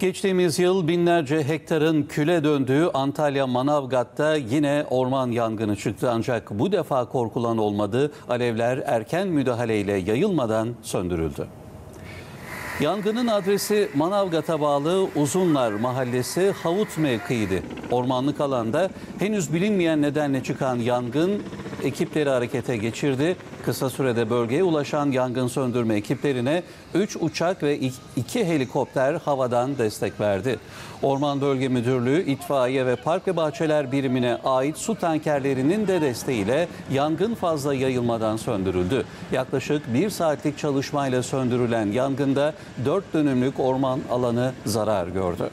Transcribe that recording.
Geçtiğimiz yıl binlerce hektarın küle döndüğü Antalya Manavgat'ta yine orman yangını çıktı. Ancak bu defa korkulan olmadı. Alevler erken müdahaleyle yayılmadan söndürüldü. Yangının adresi Manavgat'a bağlı Uzunlar Mahallesi Havut mevkiiydi. Ormanlık alanda henüz bilinmeyen nedenle çıkan yangın ekipleri harekete geçirdi. Kısa sürede bölgeye ulaşan yangın söndürme ekiplerine 3 uçak ve 2 helikopter havadan destek verdi. Orman Bölge Müdürlüğü, İtfaiye ve Park ve Bahçeler birimine ait su tankerlerinin de desteğiyle yangın fazla yayılmadan söndürüldü. Yaklaşık bir saatlik çalışmayla söndürülen yangında 4 dönümlük orman alanı zarar gördü.